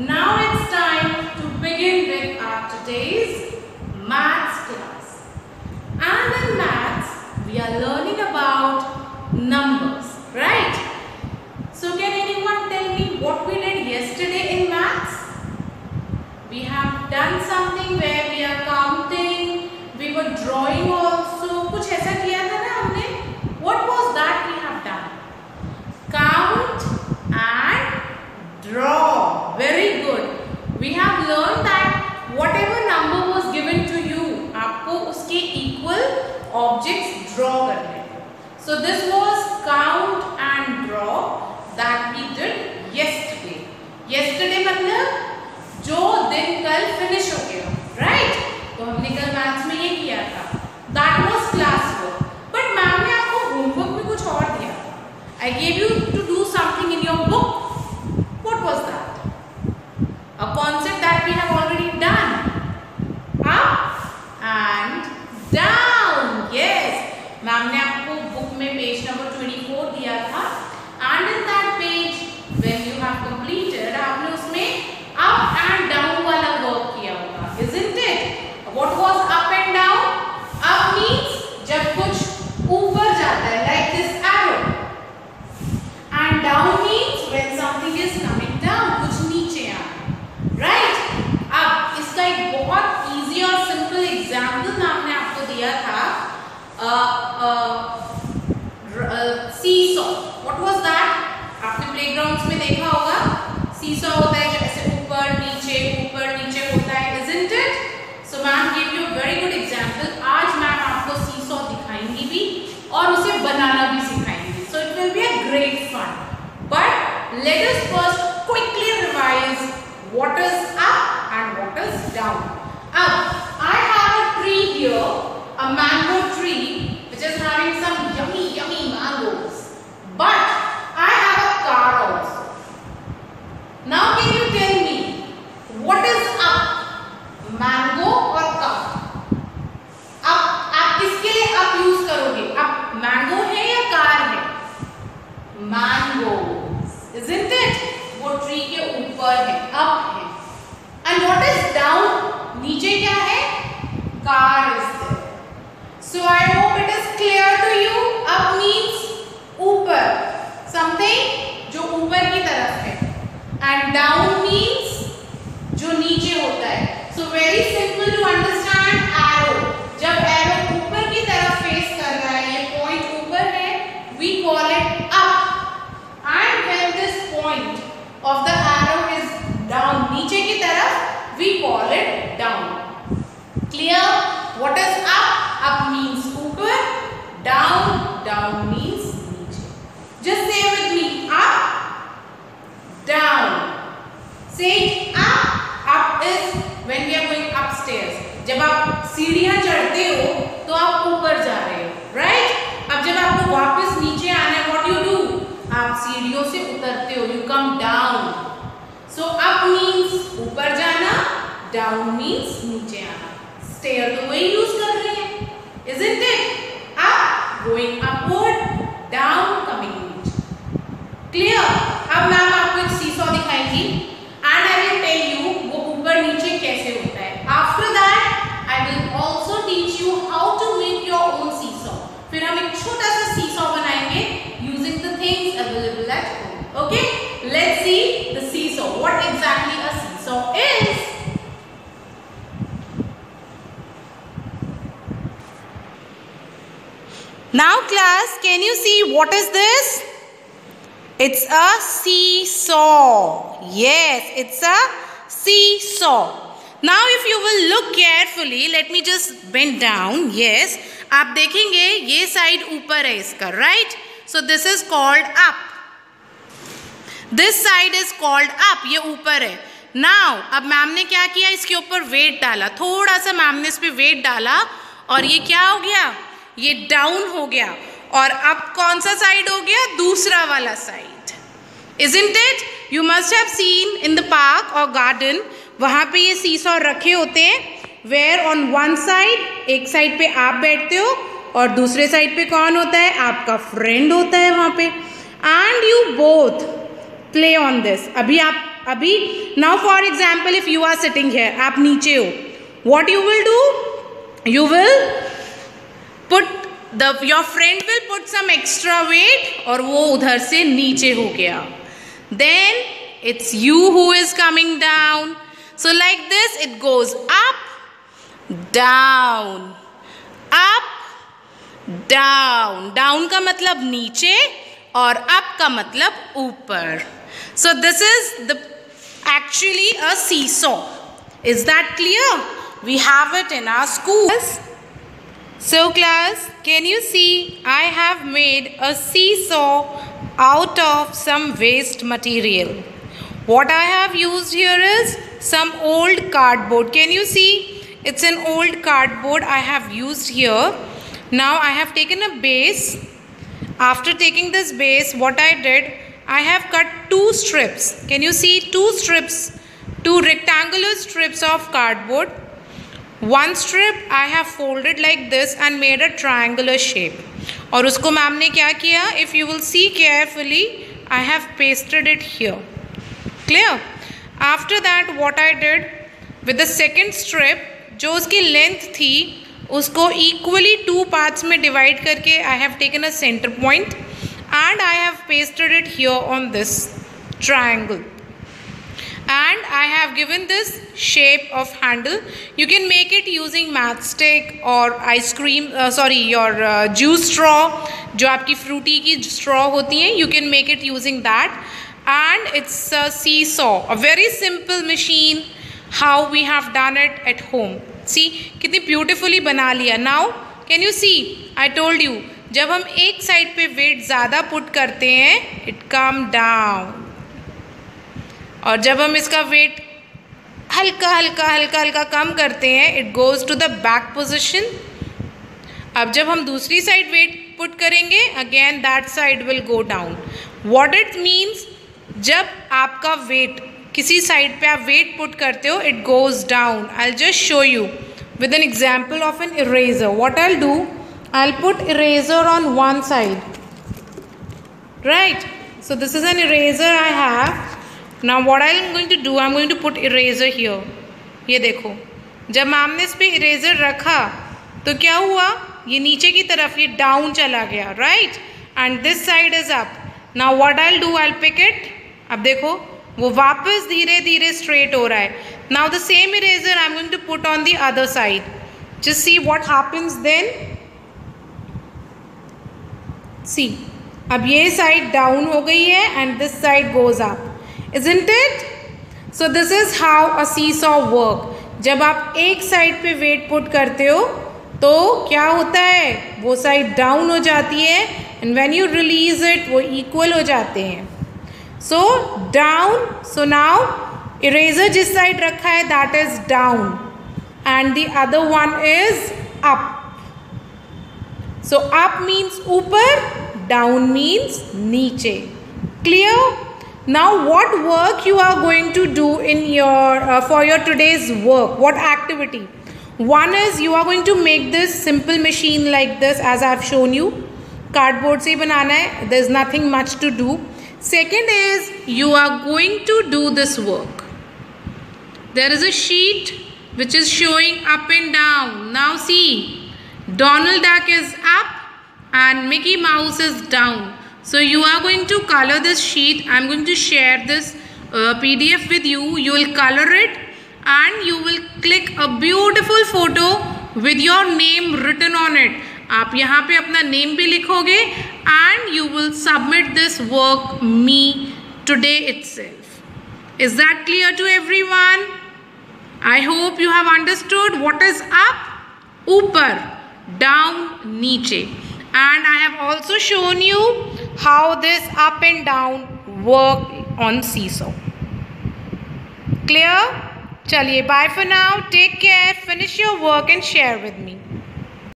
Now it's time to begin with seesaw what was आपने playgrounds में देखा होगा seesaw होता है जैसे ऊपर नीचे ऊपर नीचे होता है isn't it so ma'am you a very good आज मैम आपको seesaw दिखाएँगी भी और उसे बनाना भी सिखाएँगी so it will be a great fun but let us first três down means नीचे आना। स्टेयर तो वही यूज़ कर रहे हैं। It it up going upward down coming नीचे। क्लियर अब मैम आपको एक seesaw दिखाएँगी and I will tell you वो ऊपर नीचे कैसे होता है after that I will also teach you how to make your own seesaw फिर हम एक छोटा सा सीसॉ बनाएँगे using the things available at home okay let's see the seesaw what exactly a seesaw is Now class, can you see what is this? It's a seesaw. Yes, it's a seesaw. Now if you will look carefully, let me just bend down. Yes, आप देखेंगे ये side ऊपर है इसका right so this is called up this side is called up ये ऊपर है now अब मैम ने क्या किया इसके ऊपर वेट डाला थोड़ा सा मैम ने इस पर वेट डाला और ये क्या हो गया ये डाउन हो गया। और अब कौन सा साइड हो गया? दूसरा वाला side isn't it? You must have seen in the park or garden, वहाँ पे ये सीसॉ रखे होते हैं। वेयर ऑन वन साइड एक साइड पे आप बैठते हो और दूसरे साइड पे कौन होता है? आपका फ्रेंड होता है वहाँ पे। And you both play on this अभी आप, अभी now for example if you are sitting है आप नीचे हो। What you will do you will put the your friend will put some extra weight और वो उधर से नीचे हो गया। Then it's you who is coming down so like this it goes up down up down down का मतलब नीचे और अप का मतलब ऊपर। So this is the actually a seesaw is that clear we have it in our school So class, can you see I have made a seesaw out of some waste material. What I have used here is some old cardboard. Can you see? It's an old cardboard I have used here. Now I have taken a base. After taking this base, what I did, I have cut two strips. Can you see two strips? Two rectangular strips of cardboard One strip I have folded like this and made a triangular shape और उसको ma'am ने क्या किया? If you will see carefully I have pasted it here clear after that what I did with the second strip जो उसकी length थी, उसको equally to parts में डिवाइड करके I have taken a centre point and I have pasted it here on this triangle. And I have given this shape of handle you can make it using matchstick or ice cream uh, sorry your uh, juice straw जो आपकी Frooti की straw होती हैं you can make it using that and it's a seesaw a very simple machine how we have done it at home सी कितनी beautifully बना लिया now can you see I told you जब हम एक side पे weight ज़्यादा put करते हैं इट कम डाउन और जब हम इसका वेट हल्का हल्का हल्का हल्का कम करते हैं it goes to the back position अब जब हम दूसरी साइड वेट पुट करेंगे again that side will go down what it means जब आपका वेट किसी साइड पे आप वेट पुट करते हो it goes down I just show you with an example of an eraser what I do I put eraser on one side right so, this is an eraser I have. Now, what I am going to do I am going to put eraser here. ये देखो। जब ma'am ने इस पर eraser रखा तो क्या हुआ? ये नीचे की तरफ़ ये डाउन चला गया right and this side is up now what I do I pick it अब देखो, वो वापस धीरे धीरे स्ट्रेट हो रहा है। Now the same eraser I am going to put on the other side just see what happens then see अब ये साइड डाउन हो गई है and this side goes up isn't it so this is how a seesaw work जब आप एक side पे weight put करते हो तो क्या होता है? वो साइड डाउन हो जाती है and when you release it वो इक्वल हो जाते हैं. So down so now eraser जिस साइड रखा है that is down and the other one is up so up means ऊपर डाउन मीन्स नीचे. Clear now what work you are going to do in your uh, for your today's work what activity one is you are going to make this simple machine like this as i have shown you cardboard se banana hai there's nothing much to do Second is you are going to do this work. There is a sheet which is showing up and down. Now see, Donald Duck is up and Mickey Mouse is down. So you are going to color this sheet. I am going to share this uh, PDF with you. You will color it and you will click a beautiful photo with your name written on it. आप यहाँ पे अपना name भी लिखोगे and you will submit this work me today itself is that clear to everyone I hope you have understood what is up ऊपर down नीचे and I have also shown you how this up and down work on seesaw. Clear? Chaliye, bye for now. Take care. Finish your work and share with me.